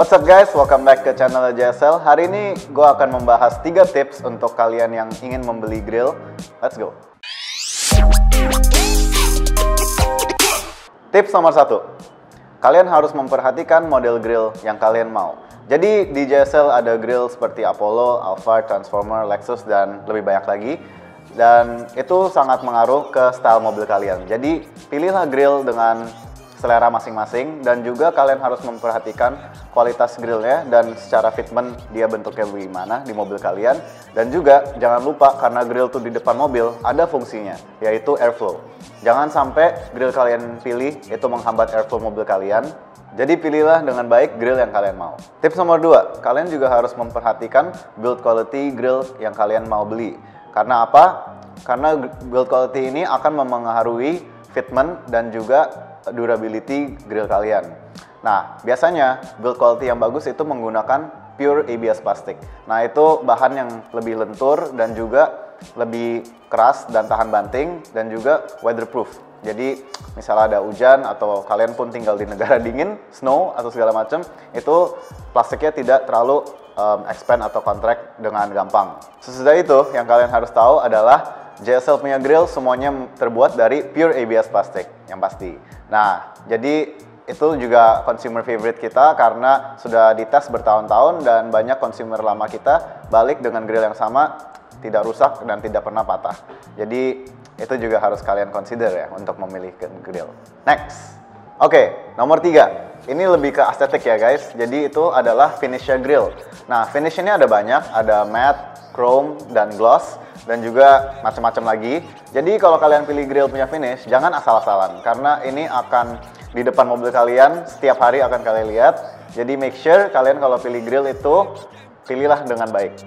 What's up guys, welcome back ke channel JSL. Hari ini gue akan membahas 3 tips untuk kalian yang ingin membeli grill. Let's go. Tips nomor satu, kalian harus memperhatikan model grill yang kalian mau. Jadi di JSL ada grill seperti Apollo, Alphard, Transformer, Lexus, dan lebih banyak lagi. Dan itu sangat mengaruh ke style mobil kalian. Jadi pilihlah grill dengan selera masing-masing dan juga kalian harus memperhatikan kualitas grillnya dan secara fitment dia bentuknya bagaimana di mobil kalian. Dan juga jangan lupa karena grill tuh di depan mobil ada fungsinya yaitu airflow. Jangan sampai grill kalian pilih itu menghambat airflow mobil kalian. Jadi pilihlah dengan baik grill yang kalian mau. Tips nomor dua kalian juga harus memperhatikan build quality grill yang kalian mau beli. Karena apa? karena build quality ini akan memengaruhi fitment dan juga durability grill kalian. Nah, biasanya build quality yang bagus itu menggunakan pure ABS plastik. Nah, itu bahan yang lebih lentur dan juga lebih keras dan tahan banting dan juga weatherproof. Jadi, misalnya ada hujan atau kalian pun tinggal di negara dingin, snow atau segala macam, itu plastiknya tidak terlalu um, expand atau contract dengan gampang. Sesudah itu, yang kalian harus tahu adalah JSL punya grill semuanya terbuat dari pure ABS plastik yang pasti. Nah, jadi itu juga consumer favorite kita karena sudah dites bertahun-tahun dan banyak consumer lama kita balik dengan grill yang sama tidak rusak dan tidak pernah patah. Jadi itu juga harus kalian consider ya untuk memilih grill. Next. Oke, okay, nomor tiga. Ini lebih ke estetik ya guys. Jadi itu adalah finishnya grill. Nah, finish ini ada banyak, ada matte, chrome, dan gloss dan juga macam-macam lagi. Jadi kalau kalian pilih grill punya finish, jangan asal-asalan karena ini akan di depan mobil kalian setiap hari akan kalian lihat. Jadi make sure kalian kalau pilih grill itu pilihlah dengan baik.